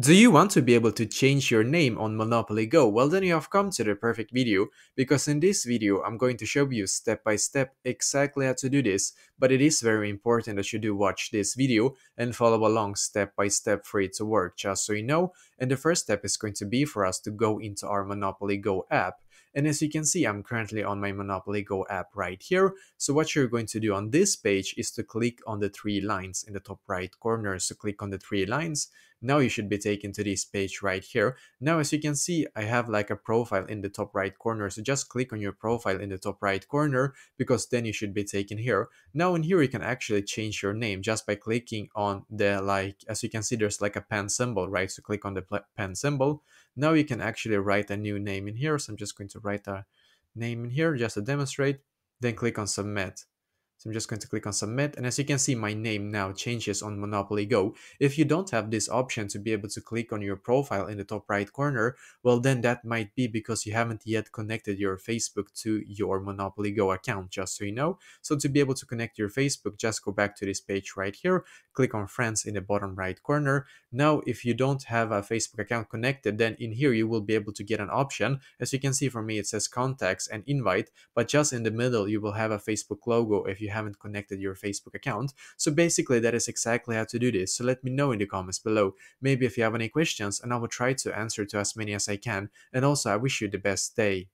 Do you want to be able to change your name on Monopoly Go? Well then you have come to the perfect video because in this video I'm going to show you step by step exactly how to do this but it is very important that you do watch this video and follow along step by step for it to work just so you know and the first step is going to be for us to go into our Monopoly Go app and as you can see, I'm currently on my Monopoly Go app right here. So what you're going to do on this page is to click on the three lines in the top right corner. So click on the three lines now you should be taken to this page right here. Now, as you can see, I have like a profile in the top right corner. So just click on your profile in the top right corner because then you should be taken here. Now in here, you can actually change your name just by clicking on the like, as you can see, there's like a pen symbol, right? So click on the pen symbol. Now you can actually write a new name in here. So I'm just going to write a name in here just to demonstrate. Then click on submit. So I'm just going to click on submit and as you can see my name now changes on Monopoly Go. If you don't have this option to be able to click on your profile in the top right corner, well then that might be because you haven't yet connected your Facebook to your Monopoly Go account just so you know. So to be able to connect your Facebook just go back to this page right here, click on friends in the bottom right corner. Now if you don't have a Facebook account connected then in here you will be able to get an option. As you can see for me it says contacts and invite but just in the middle you will have a Facebook logo if you haven't connected your Facebook account. So basically that is exactly how to do this. So let me know in the comments below. Maybe if you have any questions and I will try to answer to as many as I can. And also I wish you the best day.